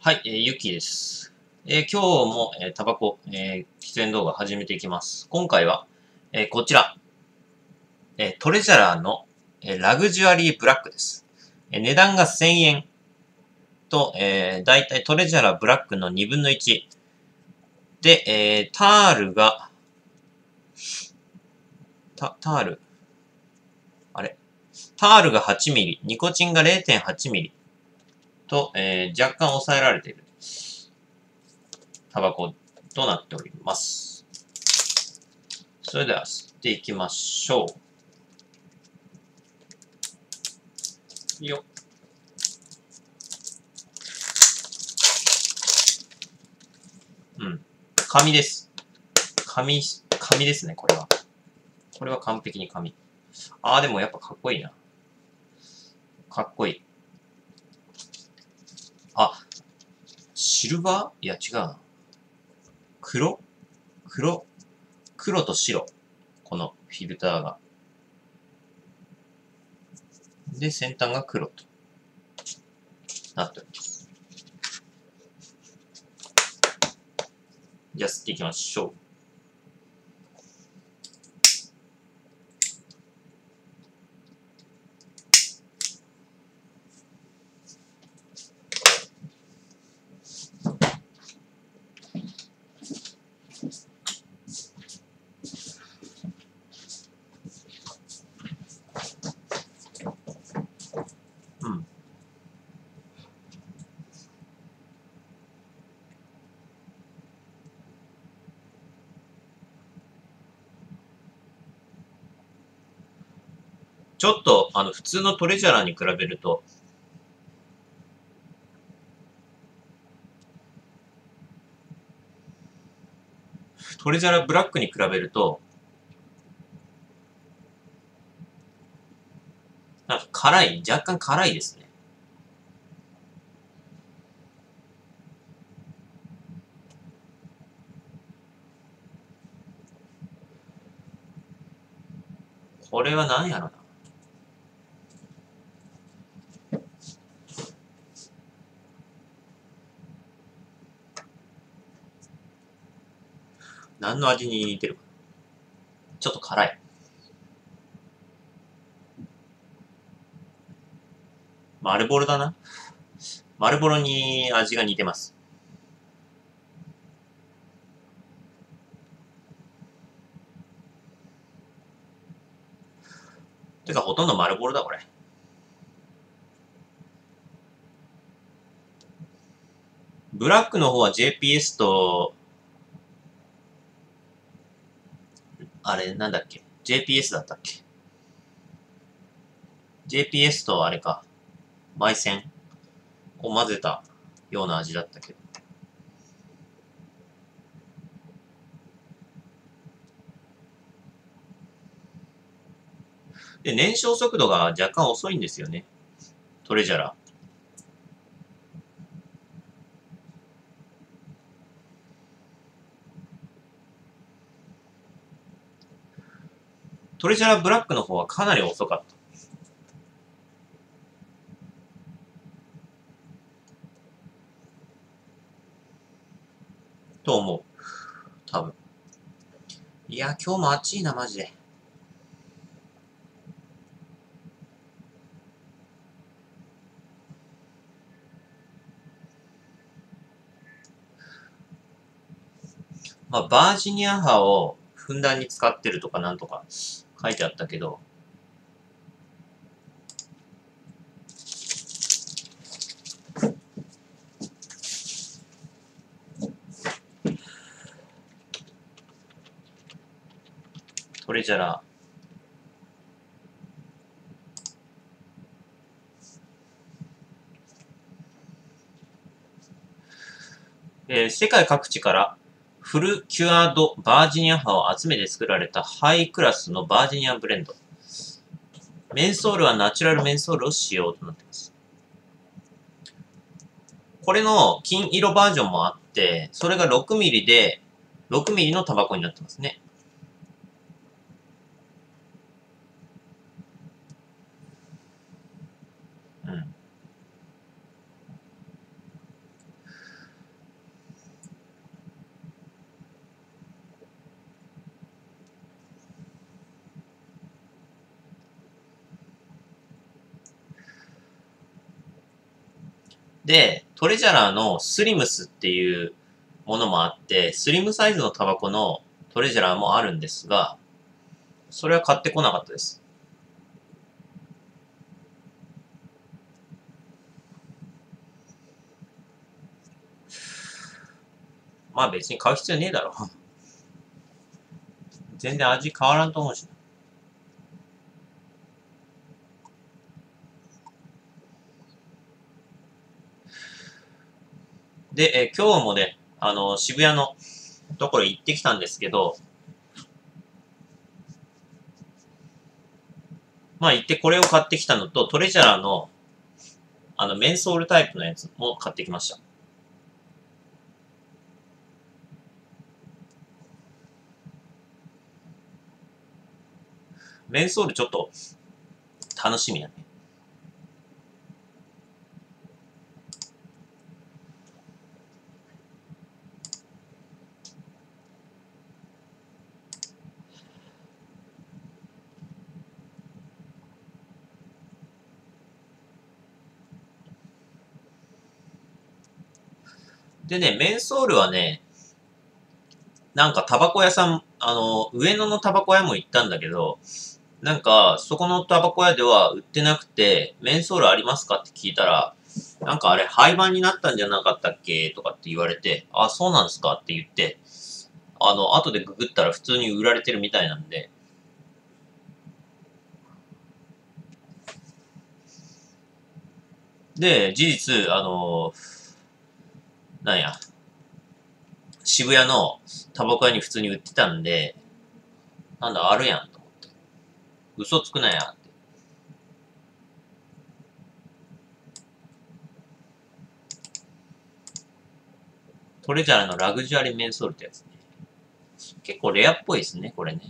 はい、えー、ゆきです。えー今日も、えータバコ、えー出演動画始めていきます。今回は、えーこちら、えートレジャラーの、えーラグジュアリーブラックです。えー値段が1000円と、えー、だいたいトレジャラーブラックの2分の1。で、えータールが、タ、タール、あれ？タールが8ミリ、ニコチンが0.8ミリ。と、えー若干抑えられているタバコとなっております。それでは吸っていきましょう。よっ。うん。紙です。紙、紙ですね、これは。これは完璧に紙。ああ、でもやっぱかっこいいな。かっこいい。あ、シルバー？いや違うな。黒？黒？黒と白。このフィルターが。で、先端が黒となっております。じゃあ吸っていきましょう。ちょっと、あの、普通のトレジャラに比べると、トレジャラブラックに比べると、なんか辛い、若干辛いですね。これは何やろな。の味に似てるちょっと辛い。マルボロだな。マルボロに味が似てます。てか、ほとんどマルボロだ、これ。ブラックの方は JPS と、あれ、なんだっけ ?JPS だったっけ ?JPS とあれか。焙煎？を混ぜたような味だったけど。で、燃焼速度が若干遅いんですよね。トレジャラ。トレジャラブラックの方はかなり遅かった。と思う。多分。いや、今日も暑いな、マジで。まあ、バージニア葉をふんだんに使ってるとかなんとか書いてあったけど、トレジャラえー世界各地から。フルキュアードバージニア葉を集めて作られたハイクラスのバージニアブレンド。メンソールはナチュラルメンソールを使用となっています。これの金色バージョンもあって、それが6ミリで、6ミリのタバコになってますね。うん。で、トレジャラーのスリムスっていうものもあって、スリムサイズのタバコのトレジャラーもあるんですが、それは買ってこなかったです。まあ別に買う必要ねえだろ。全然味変わらんと思うしな。で、え今日もね、あの、渋谷のところ行ってきたんですけど、まあ行ってこれを買ってきたのと、トレジャーの、あの、メンソールタイプのやつも買ってきました。メンソールちょっと楽しみやね。でね、メンソールはね、なんかタバコ屋さん、あの、上野のタバコ屋も行ったんだけど、なんか、そこのタバコ屋では売ってなくて、メンソールありますかって聞いたら、なんかあれ廃盤になったんじゃなかったっけ？とかって言われて、あ、そうなんですかって言って、あの、後でググったら普通に売られてるみたいなんで、で、事実、あの、なんや、渋谷のタバコ屋に普通に売ってたんで、なんだ、あるやんと思って。嘘つくなやって。トレジャーのラグジュアリーメンソールってやつね。結構レアっぽいですね、これね。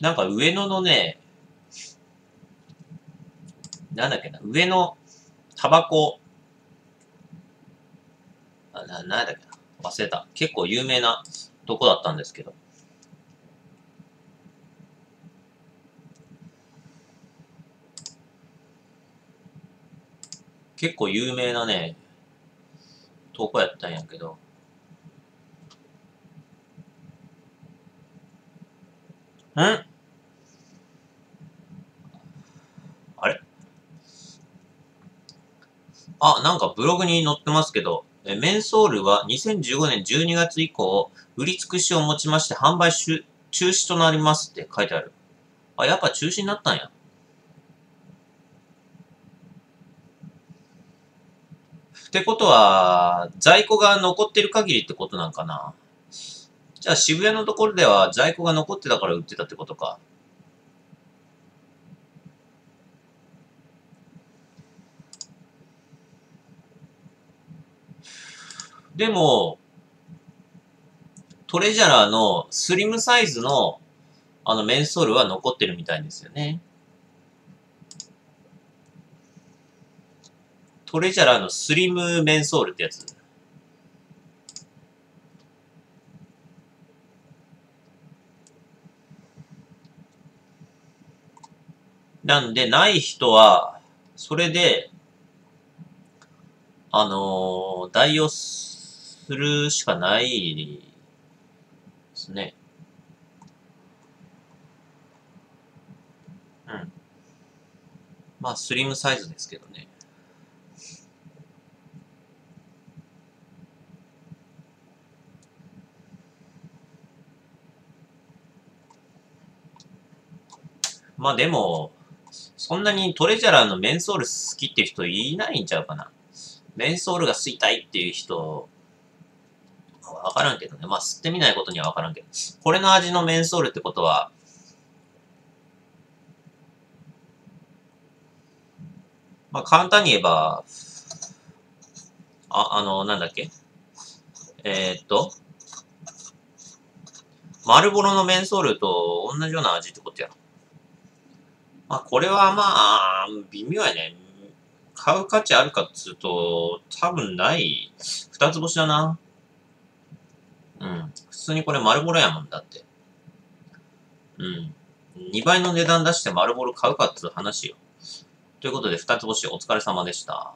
なんか上野のね、なんだっけな、上野タバコ、あな、なんだっけな、忘れた。結構有名なとこだったんですけど。結構有名なね、とこやったんやけど。んあれあ、なんかブログに載ってますけど、えメンソールは2015年12月以降、売り尽くしをもちまして販売中中止となりますって書いてある。あ、やっぱ中止になったんや。ってことは、在庫が残ってる限りってことなんかな。じゃあ渋谷のところでは在庫が残ってたから売ってたってことか。でも、トレジャラーのスリムサイズのあのメンソールは残ってるみたいですよね。トレジャラーのスリムメンソールってやつ。なんで、ない人は、それで、あのー代用すするしかないですね。うん。まあ、スリムサイズですけどね。まあでも、そんなにトレジャラーのメンソール好きって人いないんちゃうかな。メンソールが吸いたいっていう人、からんけどね。まあ、吸ってみないことにはわからんけど。これの味のメンソールってことは、まあ、簡単に言えば、あ、あの、なんだっけ？えー、っと、マルボロのメンソールと同じような味ってことやろ。まあ、これはまあ、微妙やね。買う価値あるかっつうと、多分ない。二つ星だな。普通にこれ丸ボロやもんだって。うん。2倍の値段出して丸ボロ買うかっつう話よ。ということで、二つ星お疲れ様でした。